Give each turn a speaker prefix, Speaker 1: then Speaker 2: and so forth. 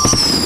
Speaker 1: you